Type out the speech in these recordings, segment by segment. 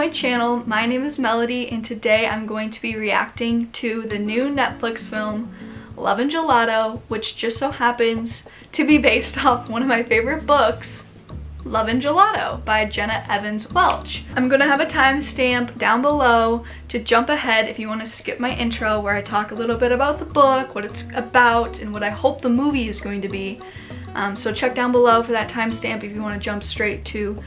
my channel. My name is Melodie and today I'm going to be reacting to the new Netflix film Love and Gelato, which just so happens to be based off one of my favorite books, Love and Gelato by Jenna Evans Welch. I'm gonna have a timestamp down below to jump ahead if you wanna skip my intro where I talk a little bit about the book, what it's about, and what I hope the movie is going to be. Um, so check down below for that timestamp if you wanna jump straight to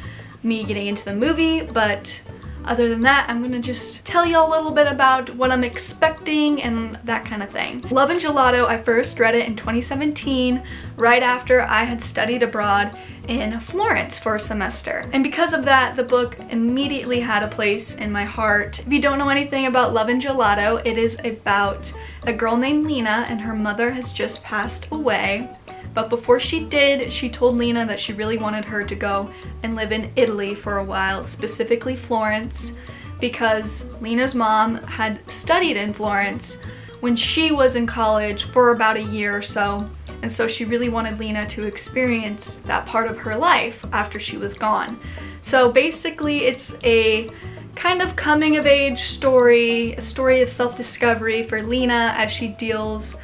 me getting into the movie, but other than that, I'm gonna just tell y'all a little bit about what I'm expecting and that kind of thing. Love and Gelato, I first read it in 2017, right after I had studied abroad in Florence for a semester. And because of that, the book immediately had a place in my heart. If you don't know anything about Love and Gelato, it is about a girl named Lina and her mother has just passed away but before she did, she told Lina that she really wanted her to go and live in Italy for a while, specifically Florence, because Lina's mom had studied in Florence when she was in college for about a year or so. And so she really wanted Lina to experience that part of her life after she was gone. So basically it's a kind of coming of age story, a story of self-discovery for Lina as she deals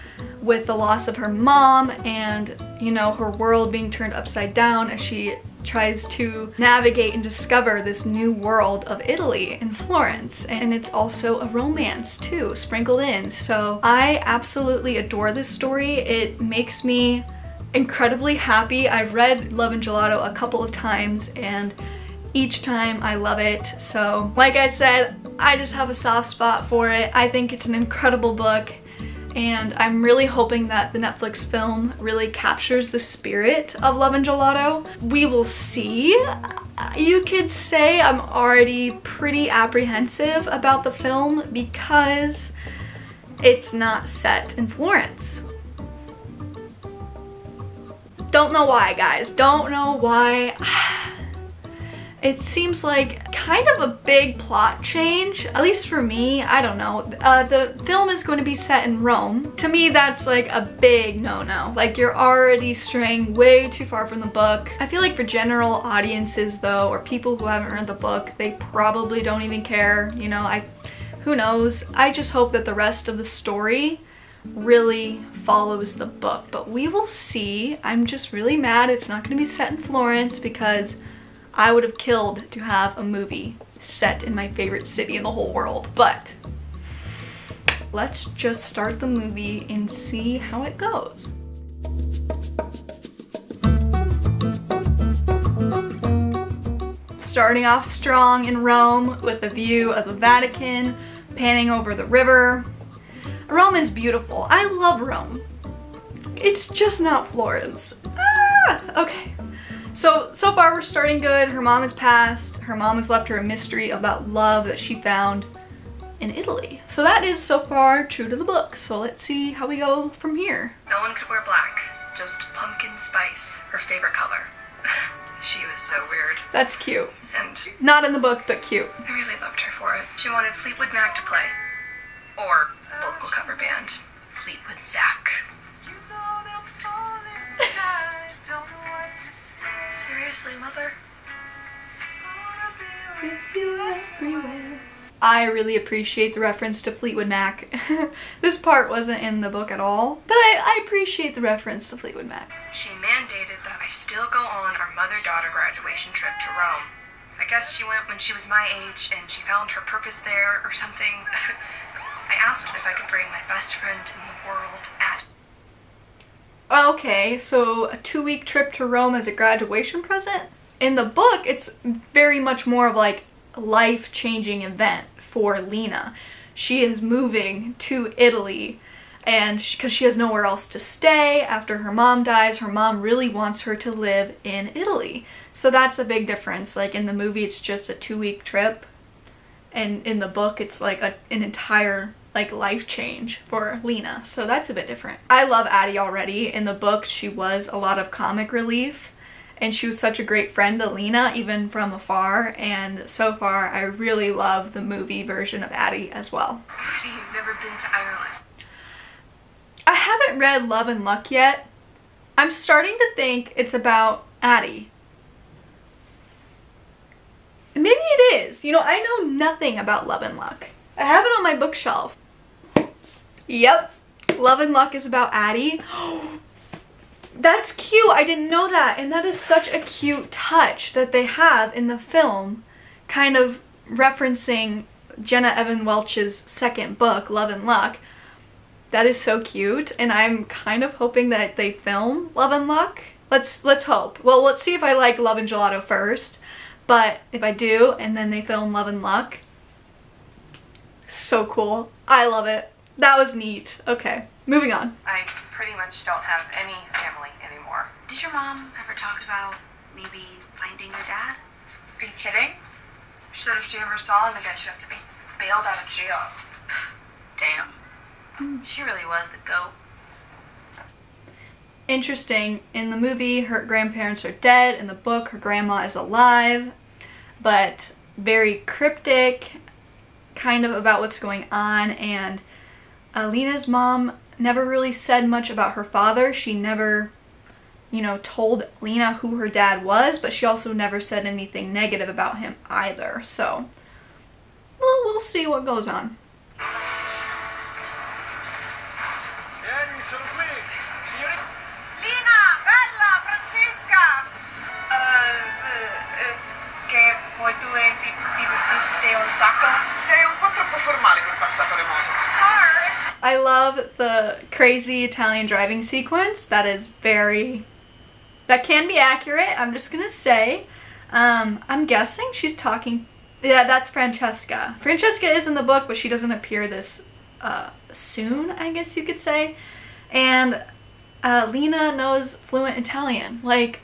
with the loss of her mom and, you know, her world being turned upside down as she tries to navigate and discover this new world of Italy in Florence. And it's also a romance too, sprinkled in. So I absolutely adore this story. It makes me incredibly happy. I've read Love and Gelato a couple of times and each time I love it. So like I said, I just have a soft spot for it. I think it's an incredible book and I'm really hoping that the Netflix film really captures the spirit of Love and Gelato. We will see. You could say I'm already pretty apprehensive about the film because it's not set in Florence. Don't know why, guys. Don't know why. It seems like kind of a big plot change, at least for me, I don't know. Uh, the film is going to be set in Rome. To me, that's like a big no-no. Like you're already straying way too far from the book. I feel like for general audiences though, or people who haven't read the book, they probably don't even care. You know, I, who knows? I just hope that the rest of the story really follows the book, but we will see. I'm just really mad it's not gonna be set in Florence because I would have killed to have a movie set in my favorite city in the whole world, but let's just start the movie and see how it goes. Starting off strong in Rome with a view of the Vatican, panning over the river. Rome is beautiful. I love Rome. It's just not Florence. Ah, okay. So, so far we're starting good. Her mom has passed. Her mom has left her a mystery about love that she found in Italy. So that is so far true to the book. So let's see how we go from here. No one could wear black. Just pumpkin spice, her favorite color. she was so weird. That's cute. And not in the book, but cute. I really loved her for it. She wanted Fleetwood Mac to play. Or local cover band, Fleetwood Zach. Seriously, mother? I really appreciate the reference to Fleetwood Mac. this part wasn't in the book at all, but I, I, appreciate the reference to Fleetwood Mac. She mandated that I still go on our mother-daughter graduation trip to Rome. I guess she went when she was my age and she found her purpose there or something. I asked if I could bring my best friend in the world at Okay, so a two-week trip to Rome as a graduation present? In the book, it's very much more of like a life-changing event for Lina. She is moving to Italy and because she has nowhere else to stay after her mom dies, her mom really wants her to live in Italy. So that's a big difference. Like in the movie, it's just a two-week trip and in the book, it's like a, an entire like life change for Lina. So that's a bit different. I love Addie already. In the book, she was a lot of comic relief and she was such a great friend to Lina even from afar and so far I really love the movie version of Addie as well. You've never been to Ireland? I haven't read Love and Luck yet. I'm starting to think it's about Addie. Maybe it is. You know, I know nothing about Love and Luck. I have it on my bookshelf. Yep, Love and Luck is about Addie. That's cute. I didn't know that. And that is such a cute touch that they have in the film, kind of referencing Jenna Evan Welch's second book, Love and Luck. That is so cute. And I'm kind of hoping that they film Love and Luck. Let's let's hope. Well, let's see if I like Love and Gelato first. But if I do, and then they film Love and Luck, so cool. I love it. That was neat. Okay, moving on. I pretty much don't have any family anymore. Did your mom ever talk about maybe finding your dad? Are you kidding? She said if she ever saw him again, she'd have to be bailed out of jail. Damn. She really was the goat. Interesting, in the movie, her grandparents are dead. In the book, her grandma is alive. But very cryptic, kind of about what's going on. And Alina's mom never really said much about her father. She never, you know, told Lina who her dad was, but she also never said anything negative about him either. So, well, we'll see what goes on. Love the crazy Italian driving sequence. That is very, that can be accurate. I'm just gonna say. Um, I'm guessing she's talking, yeah, that's Francesca. Francesca is in the book, but she doesn't appear this uh, soon, I guess you could say. And uh, Lina knows fluent Italian. Like,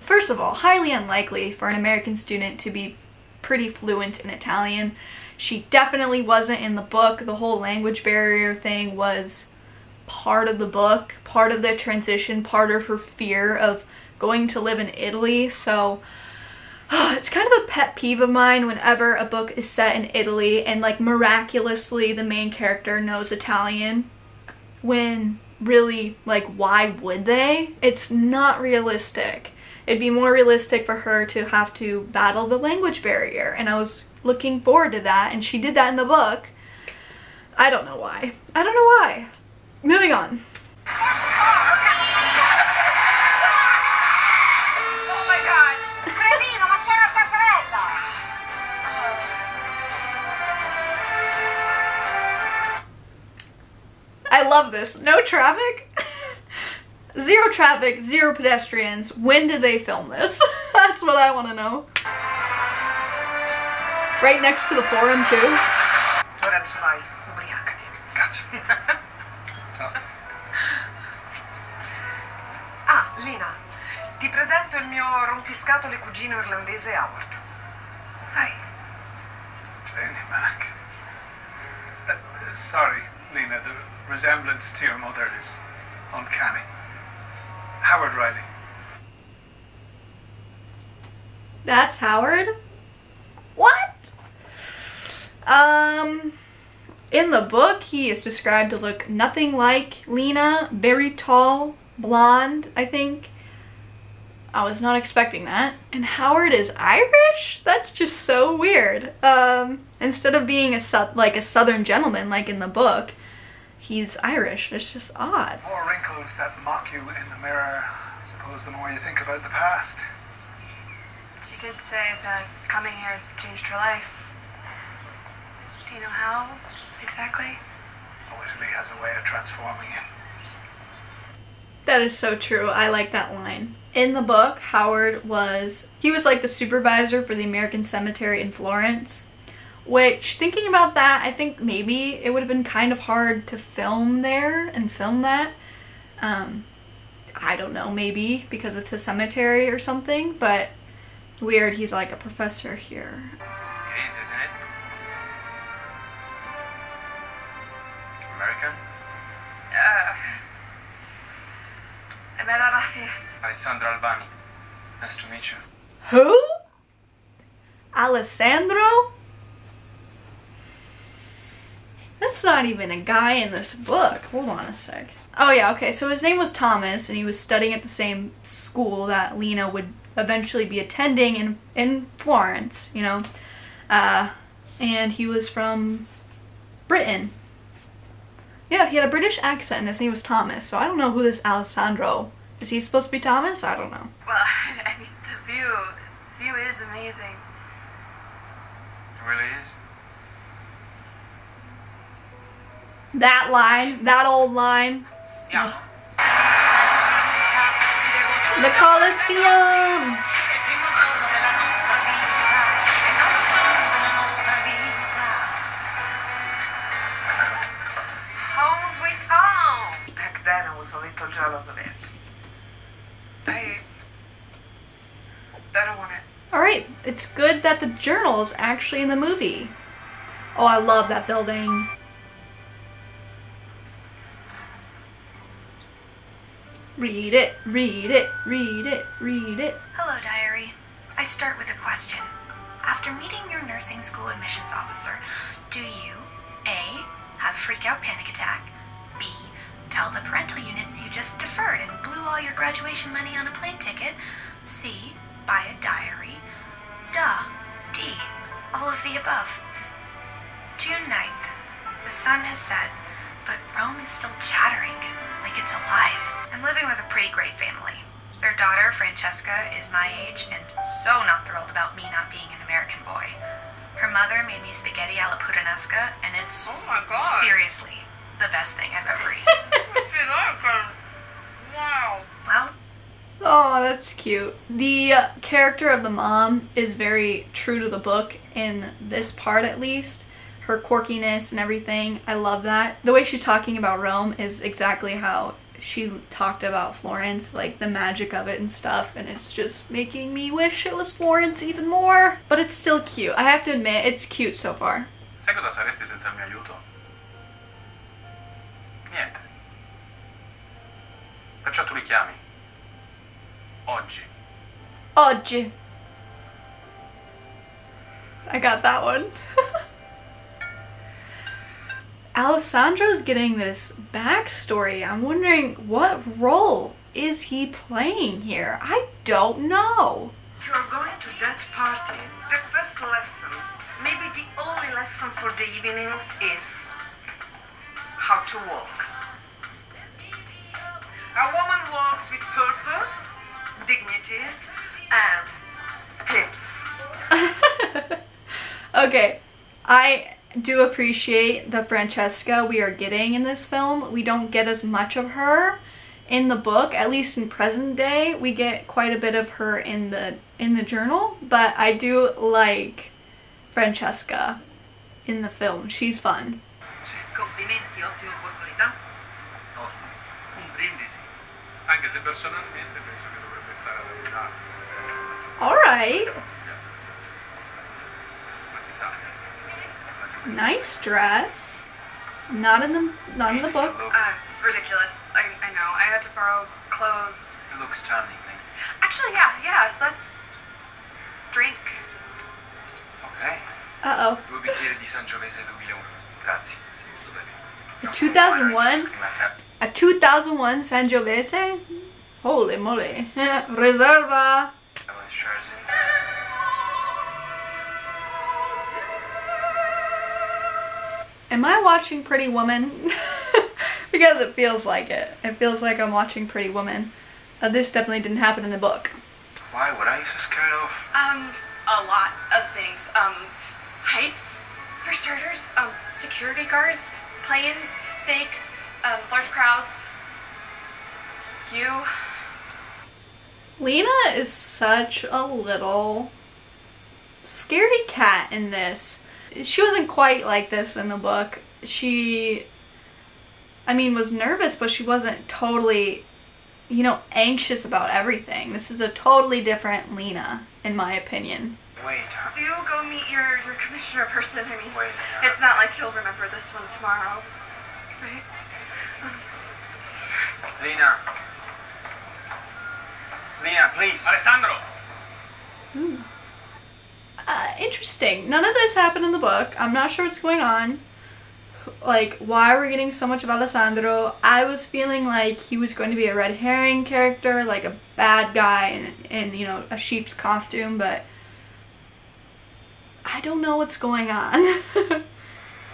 first of all, highly unlikely for an American student to be pretty fluent in Italian. She definitely wasn't in the book. The whole language barrier thing was part of the book, part of the transition, part of her fear of going to live in Italy. So it's kind of a pet peeve of mine whenever a book is set in Italy and like miraculously the main character knows Italian when really like why would they? It's not realistic. It'd be more realistic for her to have to battle the language barrier and I was looking forward to that and she did that in the book. I don't know why. I don't know why. Moving on. I love this. No traffic. zero traffic, zero pedestrians. When did they film this? That's what I want to know. Right next to the forum too. Lorenzo, vai, ubriacati. Grazie. Ciao. Ah, Lina, ti presento il mio rompiscatole cugino irlandese Howard. Hi. Bene, Mac. Uh, uh, sorry, Lina, the resemblance to your mother is uncanny. Howard Riley. That's Howard? What? Um, in the book, he is described to look nothing like Lina, very tall, blonde, I think. I was not expecting that. And Howard is Irish? That's just so weird. Um, instead of being a sou- like a southern gentleman like in the book, he's Irish. It's just odd. More wrinkles that mock you in the mirror. I suppose the more you think about the past. She did say that coming here changed her life. Do you know how exactly? Oh, Italy has a way of transforming you. That is so true. I like that line. In the book, Howard was, he was like the supervisor for the American Cemetery in Florence, which thinking about that, I think maybe it would have been kind of hard to film there and film that. Um, I don't know, maybe because it's a cemetery or something, but weird. He's like a professor here. Alessandro Albani. Nice to meet you. Who? Alessandro? That's not even a guy in this book. Hold on a sec. Oh yeah, okay. So his name was Thomas and he was studying at the same school that Lina would eventually be attending in in Florence, you know. Uh, and he was from Britain. Yeah, he had a British accent and his name was Thomas. So I don't know who this Alessandro is. He supposed to be Thomas? I don't know. Well, I mean, the view, the view is amazing. It really is. That line, that old line. Yeah. The Colosseum. Home sweet home. Back then, I was a little jealous of it. I. I don't want it. Alright, it's good that the journal is actually in the movie. Oh, I love that building. Read it, read it, read it, read it. Hello, diary. I start with a question. After meeting your nursing school admissions officer, do you A. have a freak out panic attack? B. tell the parental units you all your graduation money on a plane ticket? C. buy a diary? Duh. D. all of the above. June 9th. The sun has set, but Rome is still chattering like it's alive. I'm living with a pretty great family. Their daughter, Francesca, is my age and so not thrilled about me not being an American boy. Her mother made me spaghetti alla puttanesca, and it's Oh my god. seriously the best thing I've ever eaten. See that again. Wow. well, Oh, that's cute. The character of the mom is very true to the book in this part at least. Her quirkiness and everything. I love that. The way she's talking about Rome is exactly how she talked about Florence, like the magic of it and stuff, and it's just making me wish it was Florence even more. But it's still cute. I have to admit, it's cute so far. Sai cosa saresti senza il mio aiuto? Niente. Perciò tu li chiami. Oggi. Oggi. I got that one. Alessandro's getting this backstory. I'm wondering what role is he playing here? I don't know. if you are going to that party, the first lesson, maybe the only lesson for the evening, is how to walk. A woman walks with purpose, dignity, and tips. okay, I do appreciate the Francesca we are getting in this film. We don't get as much of her in the book, at least in present day. We get quite a bit of her in the in the journal, but I do like Francesca in the film. She's fun. Complimenti, ottima opportunità. Ottimo. Un brindisi. Anche se personalmente penso che dovrebbe stare ad aiutare. All right. Ma si sa. Nice dress. Not in the not in the book. Uh, ridiculous. I, I know. I had to borrow clothes. it looks charming. Actually, yeah, yeah. Let's drink. Ok. Uh-oh. Due bicchieri di Sangiovese 2001. Grazie. Molto bene. A 2001? Prima fe- A 2001 Sangiovese? Holy moly. Reserva. Am I watching Pretty Woman? because it feels like it. It feels like I'm watching Pretty Woman. Uh, this definitely didn't happen in the book. Why? What are you so scared of? Um, a lot of things. Um, heights, for starters. Um, security guards, planes, snakes, um, large crowds. You. Lina is such a little scaredy cat in this. She wasn't quite like this in the book. She, I mean, was nervous, but she wasn't totally, you know, anxious about everything. This is a totally different Lina, in my opinion. Wait. You go meet your, your commissioner person. I mean, Wait. it's not like you'll remember this one tomorrow, right? Um, Lina. Lina, please. Alessandro! Hmm. Uh, interesting. None of this happened in the book. I'm not sure what's going on. like why we're getting so much of Alessandro. I was feeling like he was going to be a red herring character, like a bad guy in, in you know a sheep's costume, but I don't know what's going on.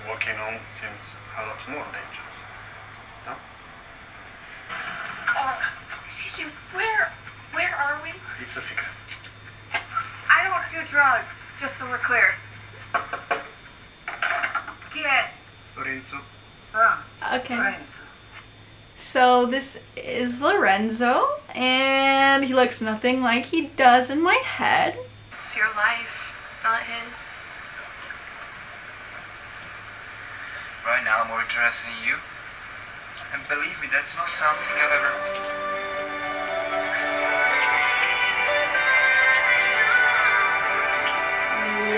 Walking home seems a lot more dangerous. No? Uh, excuse me, where, where are we? It's a secret. I don't do drugs, just so we're clear. Chi è? Lorenzo, Ah, okay. Lorenzo. So this is Lorenzo, and he looks nothing like he does in my head. It's your life, not his. Right now, I'm more interested in you. And believe me, that's not something I've ever.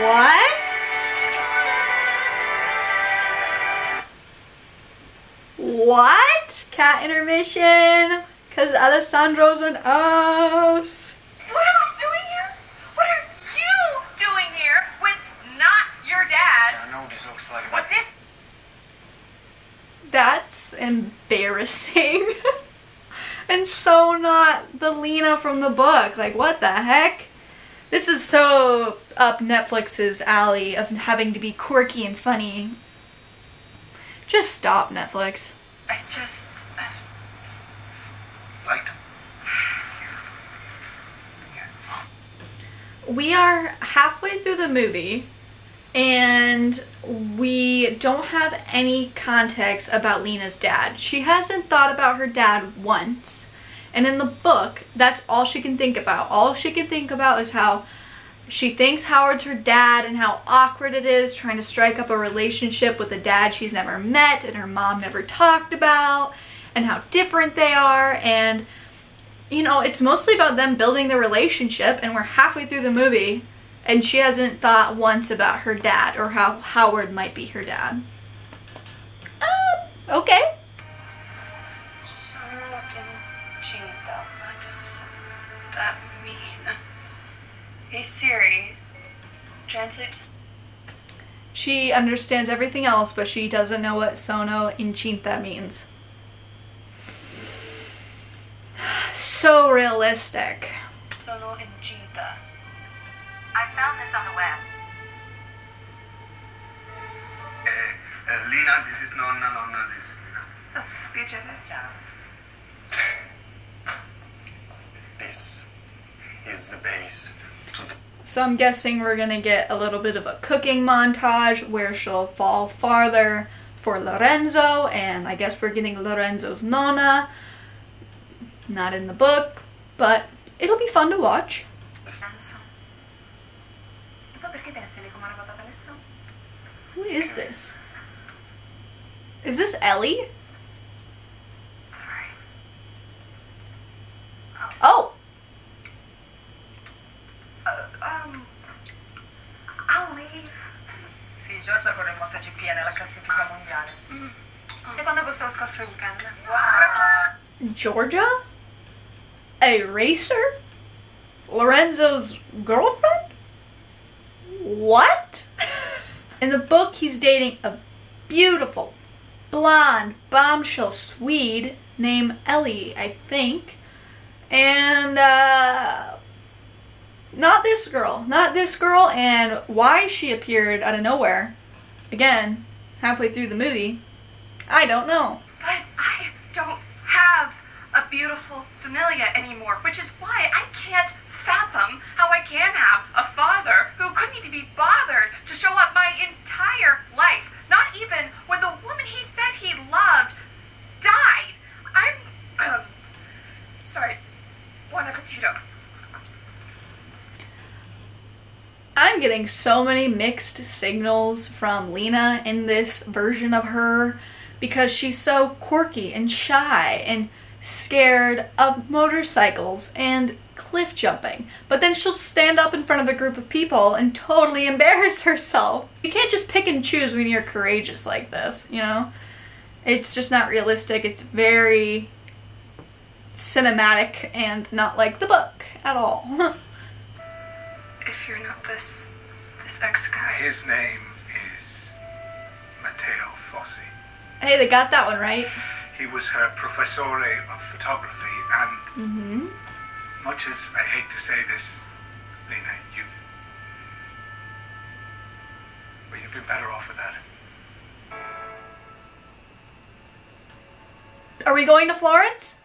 What? What? Cat intermission. Cause Alessandro's an ass. What am I doing here? What are you doing here with not your dad? I know this looks like With this That's embarrassing. and so not the Lina from the book. Like, what the heck? This is so up Netflix's alley of having to be quirky and funny. Just stop, Netflix. I just Light. We are halfway through the movie and we don't have any context about Lina's dad. She hasn't thought about her dad once. And in the book, that's all she can think about. All she can think about is how she thinks Howard's her dad and how awkward it is trying to strike up a relationship with a dad she's never met and her mom never talked about and how different they are and you know, it's mostly about them building the relationship, and we're halfway through the movie, and she hasn't thought once about her dad or how Howard might be her dad. Um, okay. Hey Siri, translates She understands everything else, but she doesn't know what sono incinta means. So realistic. sono incinta. I found this on the web. Eh, eh, Lina, this is nonna, nonna, this is Lina. This is the base to the So I'm guessing we're gonna get a little bit of a cooking montage where she'll fall farther for Lorenzo, and I guess we're getting Lorenzo's nonna. Not in the book, but it'll be fun to watch. Adesso. Poi perché te ne stai lì come una patata adesso? Who is this? Is this Ellie? Sorry. Oh, Uh, um, I'll leave. Sì, Giorgia corre in MotoGP è nella classifica mondiale. Secondo questo lo scorso weekend. Georgia? A racer? Lorenzo's girlfriend? What? In the book, he's dating a beautiful, blonde, bombshell Swede named Ellie, I think. And, uh, not this girl. Not this girl, and why she appeared out of nowhere, again, halfway through the movie, I don't know. But I don't have a beautiful familia anymore, which is why I can't fathom how I can have a father who couldn't even be bothered to show up my entire life. Not even when the woman he said he loved died. I'm. Um, sorry. Buon appetito. I'm getting so many mixed signals from Lina in this version of her because she's so quirky and shy and scared of motorcycles and cliff jumping. But then she'll stand up in front of a group of people and totally embarrass herself. You can't just pick and choose when you're courageous like this, you know? It's just not realistic. It's very cinematic and not like the book at all. If you're not this, this ex guy. His name is Matteo Bossi. Hey, they got that one right. He was her professore of photography, and Mm-hmm. much as I hate to say this, Lina, you. Well, you've been better off with that. Are we going to Florence?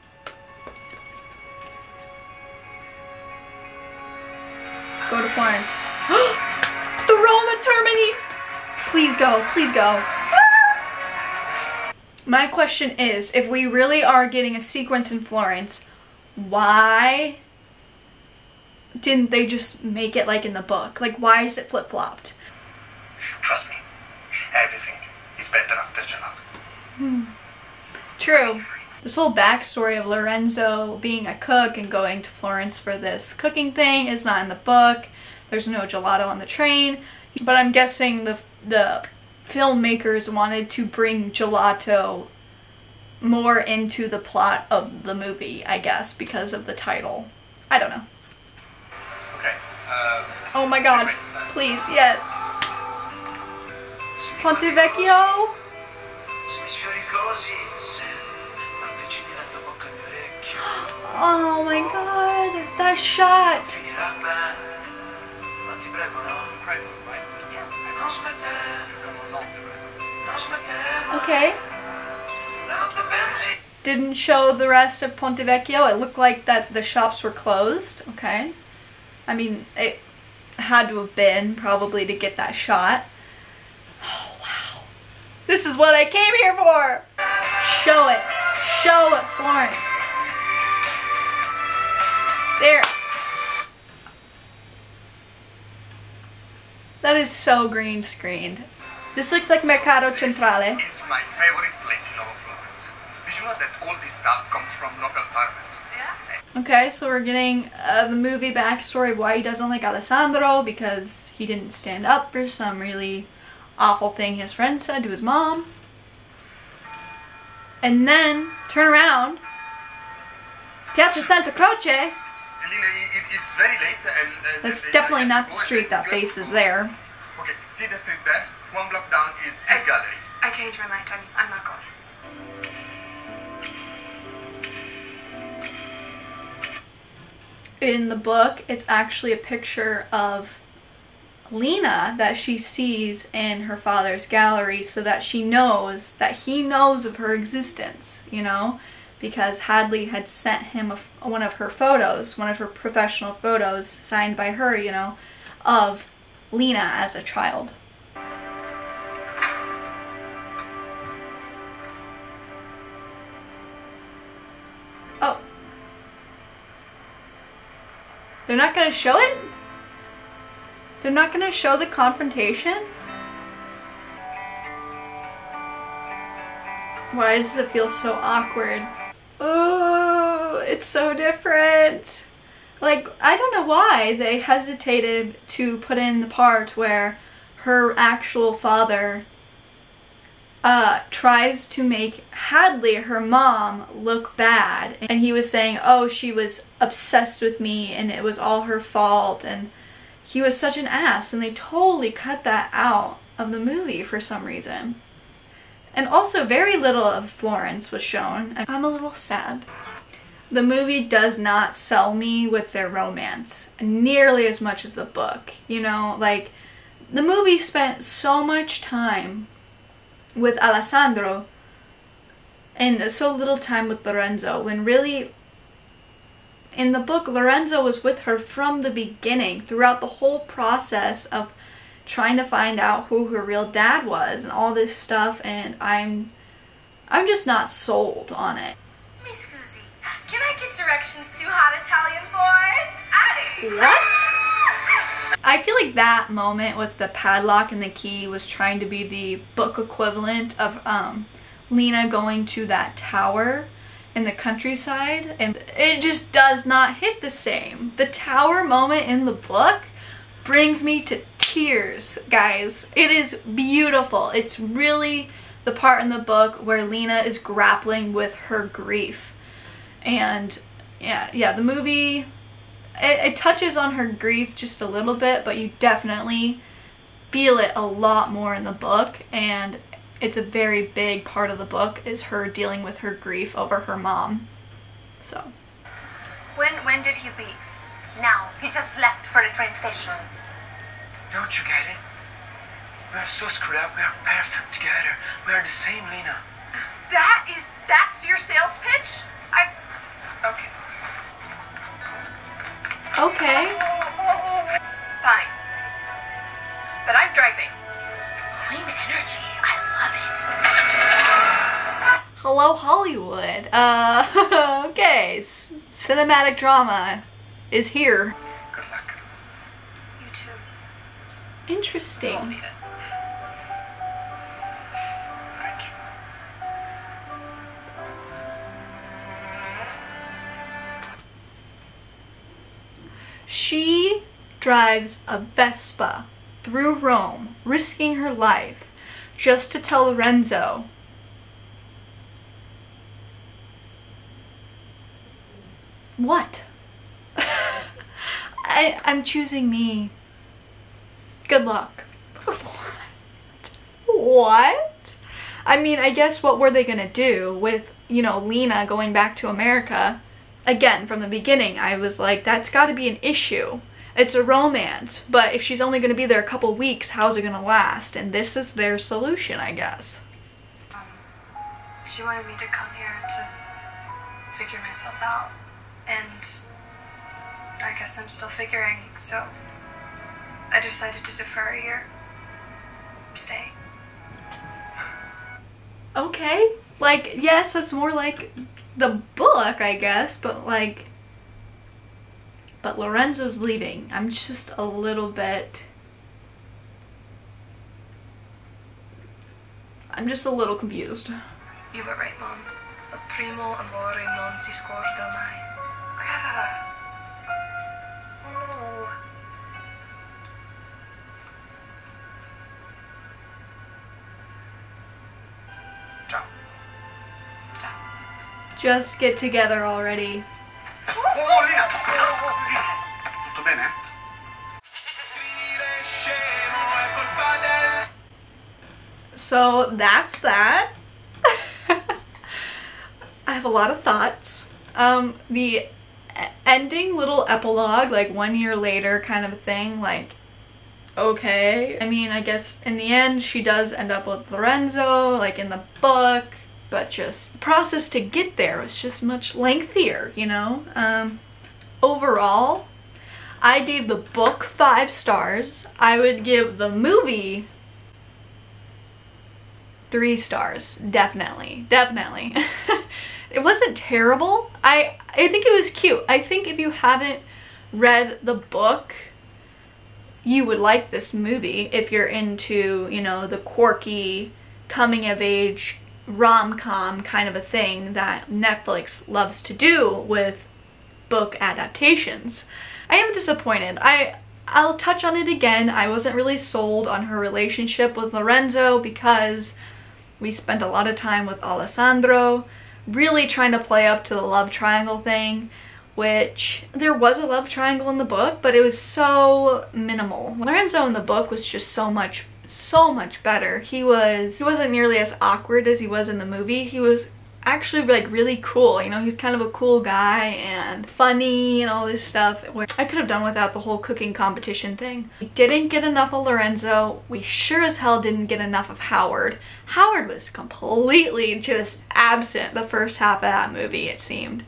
Florence. the Roma Termini! Please go, please go. Ah! My question is, if we really are getting a sequence in Florence, why didn't they just make it like in the book? Like, why is it flip-flopped? Trust me, everything is better after gelato. Hmm. True. This whole backstory of Lorenzo being a cook and going to Florence for this cooking thing is not in the book. There's no gelato on the train, but I'm guessing the the filmmakers wanted to bring gelato more into the plot of the movie, I guess, because of the title. I don't know. Okay. Um, Oh my god. Please, yes. Ponte Vecchio? Oh my god. That shot. Okay. Didn't show the rest of Ponte Vecchio. It looked like that the shops were closed. Okay. I mean, it had to have been probably to get that shot. Oh, wow. This is what I came here for. Show it. Show it, Florence. There. That is so green screened. This looks like Mercato Centrale. This is my favorite place in all of Florence. Did you know that all this stuff comes from local farmers? Yeah. Okay, so we're getting uh, the movie backstory of why he doesn't like Alessandro because he didn't stand up for some really awful thing his friend said to his mom. And then turn around. Piazza Santa Croce. Elena, it, it's very late and... and That's and- definitely and- not the street that faces there. Okay, see the street there? One block down is his gallery. I changed my mind. I'm, I'm not going. in the book, it's actually a picture of Lina that she sees in her father's gallery so that she knows that he knows of her existence, you know? Because Hadley had sent him a, one of her photos, one of her professional photos signed by her, you know, of Lina as a child. Oh. They're not gonna show it? They're not gonna show the confrontation? Why does it feel so awkward? Oh, it's so different. Like, I don't know why they hesitated to put in the part where her actual father uh, tries to make Hadley, her mom, look bad. And he was saying, oh, she was obsessed with me and it was all her fault. And he was such an ass. And they totally cut that out of the movie for some reason. And also, very little of Florence was shown. I'm a little sad. The movie does not sell me with their romance nearly as much as the book. You know, like, the movie spent so much time with Alessandro and so little time with Lorenzo when really in the book Lorenzo was with her from the beginning throughout the whole process of trying to find out who her real dad was and all this stuff and I'm I'm just not sold on it. Scusi, can I get directions to hot Italian boys? Addie! What? I feel like that moment with the padlock and the key was trying to be the book equivalent of um, Lina going to that tower in the countryside, and it just does not hit the same. The tower moment in the book brings me to tears, guys. It is beautiful. It's really the part in the book where Lina is grappling with her grief. And yeah, yeah, the movie it, it touches on her grief just a little bit, but you definitely feel it a lot more in the book and it's a very big part of the book is her dealing with her grief over her mom. So, When when did he leave? Now. He just left for the train station. Don't you get it? We are so screwed up. We are perfect together. We are the same, Lina. That is that's your sales pitch? I Okay. okay. fine. But I'm driving. Clean energy. I love it. Hello Hollywood. Uh, okay, cinematic drama is here. Good luck. You too. I'll Interesting. need it. She drives a Vespa through Rome, risking her life, just to tell Lorenzo What? I'm choosing me. Good luck. What? What? I mean, I guess what were they gonna do with, you know, Lena going back to America? Again, from the beginning, I was like, that's gotta be an issue. It's a romance, but if she's only gonna be there a couple weeks, how's it gonna last? And this is their solution, I guess. She wanted me to come here to figure myself out. And I guess I'm still figuring, so I decided to defer a year. Stay. Okay. Like, yes, it's more like the book, I guess, but like. But Lorenzo's leaving. I'm just a little bit. I'm just a little confused. You were right, Mom. A primo amore non si scorda mai. Ah. Just get together already. So that's that. I have a lot of thoughts. Um, the ending little epilogue, like one year later kind of a thing, like, okay. I mean, I guess in the end, she does end up with Lorenzo, like in the book, but just the process to get there was just much lengthier, you know? Um, overall, I gave the book five stars. I would give the movie three stars definitely definitely it wasn't terrible i i think it was cute i think if you haven't read the book you would like this movie if you're into you know the quirky coming of age rom-com kind of a thing that netflix loves to do with book adaptations i am disappointed i I'll touch on it again. I wasn't really sold on her relationship with Lorenzo because we spent a lot of time with Alessandro, really trying to play up to the love triangle thing, which there was a love triangle in the book, but it was so minimal. Lorenzo in the book was just so much so much better. He was he wasn't nearly as awkward as he was in the movie. He was actually like really cool you know? He's kind of a cool guy and funny and all this stuff i could have done without the whole cooking competition thing. We didn't get enough of lorenzo. We sure as hell didn't get enough of howard. Howard was completely just absent the first half of that movie it seemed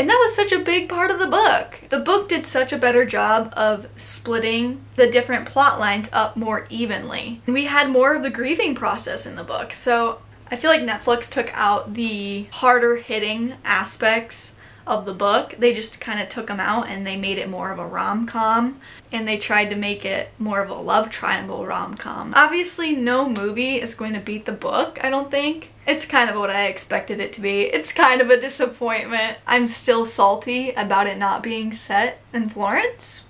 and that was such a big part of the book. The book did such a better job of splitting the different plot lines up more evenly. And we had more of the grieving process in the book. So I feel like Netflix took out the harder hitting aspects of the book. They just kind of took them out and they made it more of a rom-com and they tried to make it more of a love triangle rom-com. Obviously no movie is going to beat the book, I don't think. It's kind of what I expected it to be. It's kind of a disappointment. I'm still salty about it not being set in Florence.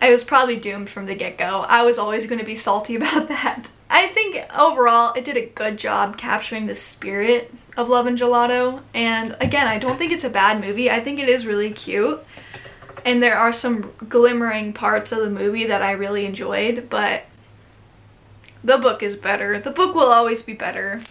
I was probably doomed from the get-go. I was always going to be salty about that. I think overall it did a good job capturing the spirit of Love and Gelato. And again, I don't think it's a bad movie. I think it is really cute. And there are some glimmering parts of the movie that I really enjoyed, but the book is better. The book will always be better.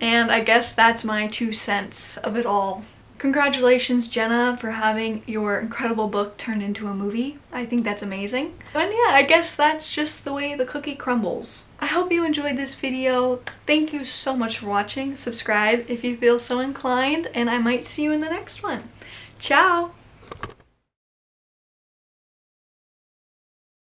And I guess that's my two cents of it all. Congratulations, Jenna, for having your incredible book turned into a movie. I think that's amazing. And yeah, I guess that's just the way the cookie crumbles. I hope you enjoyed this video. Thank you so much for watching. Subscribe if you feel so inclined, and I might see you in the next one. Ciao!